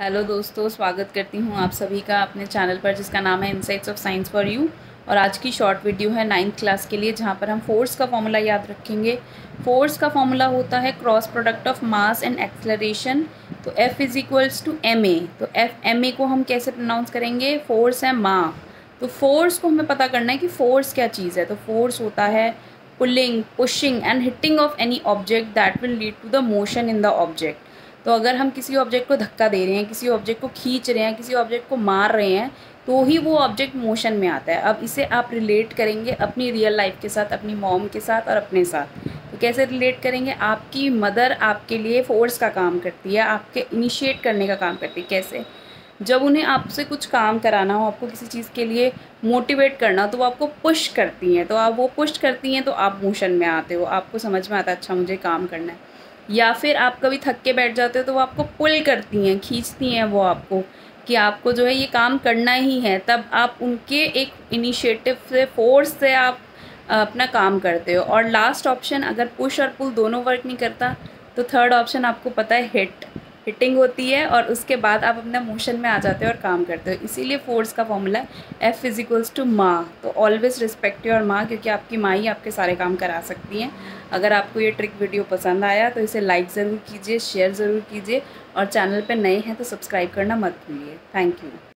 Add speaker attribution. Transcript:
Speaker 1: Hello दोस्तों, स्वागत करती हूँ आप सभी का अपने चैनल पर जिसका नाम है insights of science for you और आज की शॉर्ट वीडियो है नाइन्थ क्लास के लिए, जहाँ पर हम फोर्स का फॉर्मूला याद रखेंगे। फोर्स का फॉर्मूला होता है cross product of mass and acceleration तो F is equals to M A तो एफ़ एम ए को हम कैसे प्रोनाउंस करेंगे? फोर्स है मा। तो फोर्स को हमें पता करना है कि फोर्स क्या चीज़ है। तो फोर्स होता है pulling pushing and hitting of any object that will lead to the motion in the object तो अगर हम किसी ऑब्जेक्ट को धक्का दे रहे हैं, किसी ऑब्जेक्ट को खींच रहे हैं, किसी ऑब्जेक्ट को मार रहे हैं तो ही वो ऑब्जेक्ट मोशन में आता है। अब इसे आप रिलेट करेंगे अपनी रियल लाइफ के साथ, अपनी मॉम के साथ और अपने साथ। तो कैसे रिलेट करेंगे? आपकी मदर आपके लिए फोर्स का काम करती है, आपके इनिशिएट करने का काम करती है। कैसे? जब उन्हें आपसे कुछ काम कराना हो, आपको किसी चीज़ के लिए मोटिवेट करना तो वो आपको पुश करती हैं। तो आप वो पुश करती हैं तो आप मोशन में आते हो। आपको समझ में आता है अच्छा मुझे काम करना है। या फिर आप कभी थक के बैठ जाते हो तो वो आपको पुल करती हैं, खींचती हैं वो आपको कि आपको जो है ये काम करना ही है, तब आप उनके एक इनिशिएटिव से फोर्स से आप अपना काम करते हो। और लास्ट ऑप्शन अगर पुश और पुल दोनों वर्क नहीं करता तो थर्ड ऑप्शन आपको पता है हिट हिटिंग होती है और उसके बाद आप अपना मोशन में आ जाते हो और काम करते हो। इसीलिए फोर्स का फॉर्मूला एफ़ फिजिकल्स टू माँ तो ऑलवेज रिस्पेक्ट योर माँ क्योंकि आपकी माँ ही आपके सारे काम करा सकती हैं। अगर आपको ये ट्रिक वीडियो पसंद आया तो इसे लाइक ज़रूर कीजिए शेयर ज़रूर कीजिए और चैनल पर नए हैं तो सब्सक्राइब करना मत भूलिए। Thank you